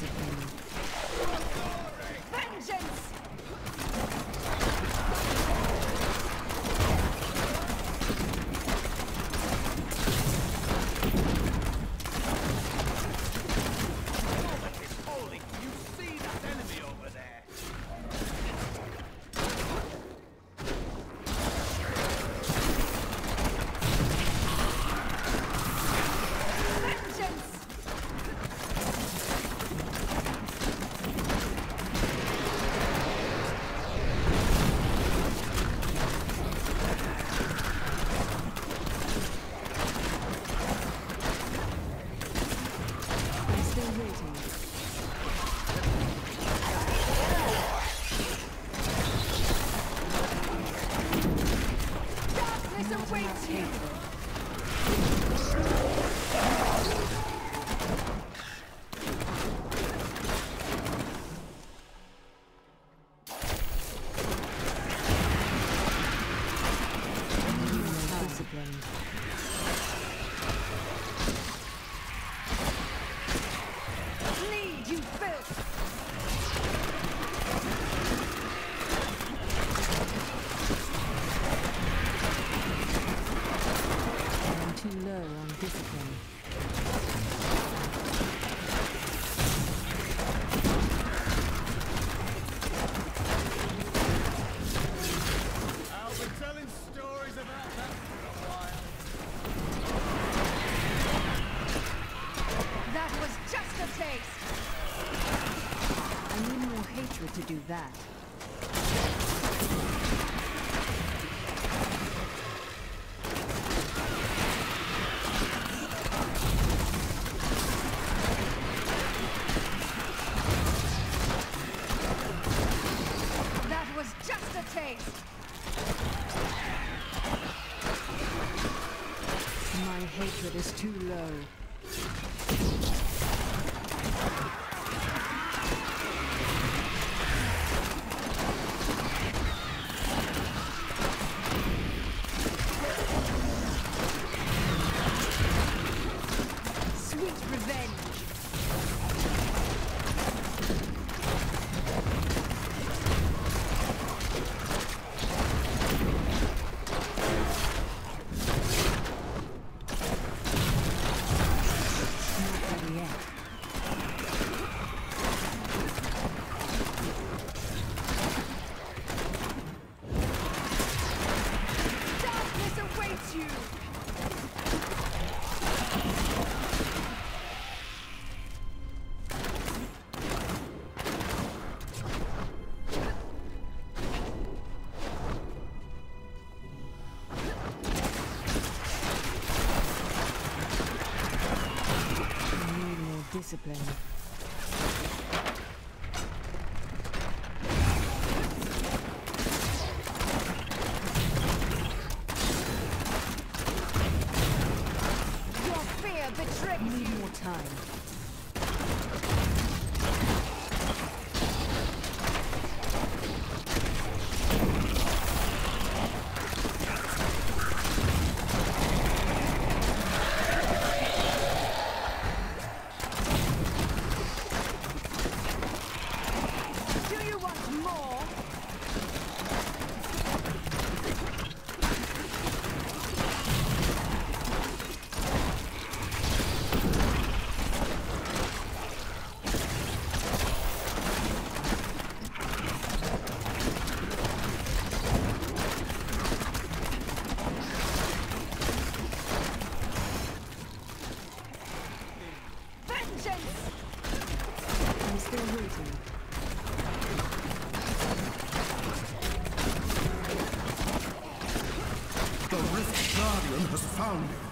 discipline. Hatred. Do that. That was just a taste! My hatred is too low. Discipline. Your fear betrays I need more time. Do you want more? Vengeance! I'm still. The Rift Guardian has found you.